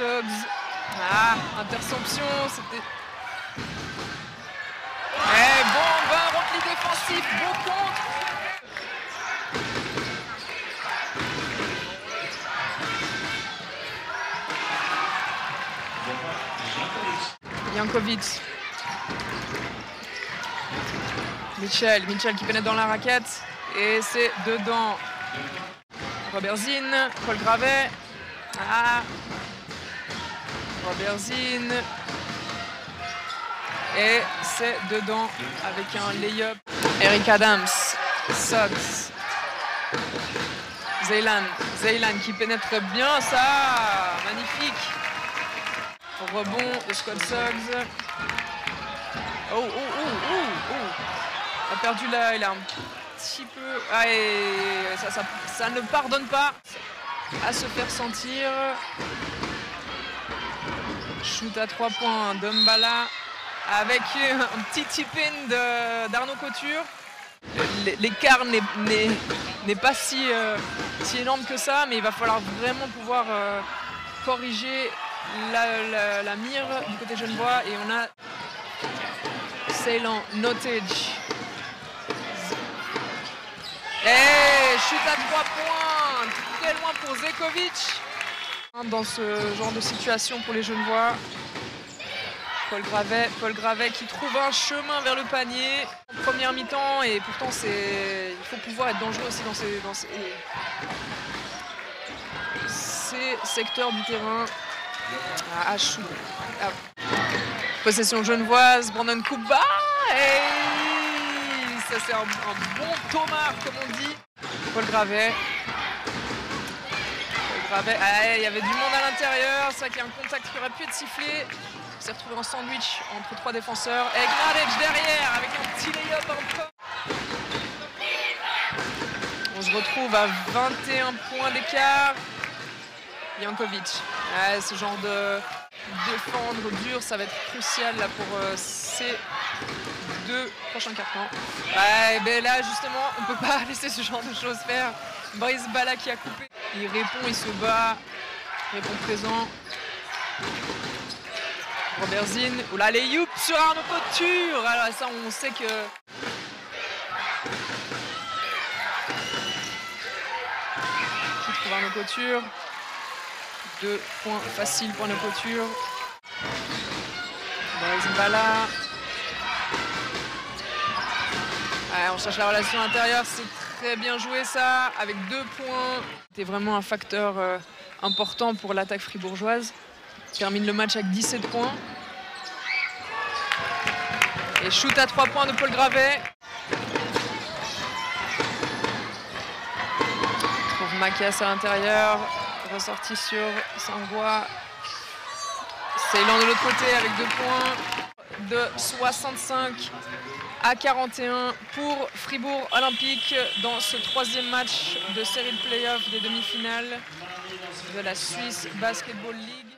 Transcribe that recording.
Ah, interception, c'était... Eh, bon, bon repli défensif, beau contre. Jankovic. Mitchell, Mitchell qui pénètre dans la raquette. Et c'est dedans. Robert Zinn, Paul Gravet. Ah. Robert Zinn. Et c'est dedans avec un lay-up. Eric Adams, Suggs. Zeylan, Zeylan qui pénètre bien ça. Magnifique. Rebond de Scott Suggs. Oh, oh, oh, oh, oh. A perdu là, il a un petit peu... Ah, et ça, ça, ça ne pardonne pas à se faire sentir. Shoot à 3 points d'Umbala avec un petit tip-in d'Arnaud Couture. L'écart n'est pas si, euh, si énorme que ça, mais il va falloir vraiment pouvoir euh, corriger la, la, mire du côté Genevois et on a Ceylan, Notage. Et chute à 3 points, très loin pour Zekovic. Dans ce genre de situation pour les Genevois. Paul Gravet, Paul Gravet qui trouve un chemin vers le panier première mi-temps et pourtant c'est il faut pouvoir être dangereux aussi dans ces, dans ces, ces secteurs du terrain. Ah, chou. Ah. Possession genevoise, Brandon Kuba. Et ça c'est un, bon Thomas comme on dit. Paul Gravet. Ah, il y avait du monde à l'intérieur. C'est vrai qu'il y a un contact qui aurait pu être sifflé. Il s'est retrouvé en sandwich entre trois défenseurs. Et Gnadec derrière avec un petit lay-up encore. On se retrouve à 21 points d'écart. Jankovic. ce genre de défendre dur, ça va être crucial là, pour euh, ces deux prochains cartons. Ouais, ben là, justement, on peut pas laisser ce genre de choses faire. Brice Bala qui a coupé. Il répond, il se bat. Répond présent. Robert Zinn. Oula, les youp sur Arnaud Couture. Alors ça, on sait que... Qui Arnaud Couture. Deux points faciles pour nos coutures. Bala. on cherche la relation intérieure, c'est très bien joué ça, avec deux points. C'était vraiment un facteur euh, important pour l'attaque fribourgeoise. termine le match avec 17 points. Et shoot à 3 points de Paul Gravet. trouve Macias à l'intérieur ressorti sur Sangwa. Ceylan de l'autre côté avec deux points de 65 à 41 pour Fribourg Olympique dans ce troisième match de série de playoff des demi-finales de la Suisse Basketball League.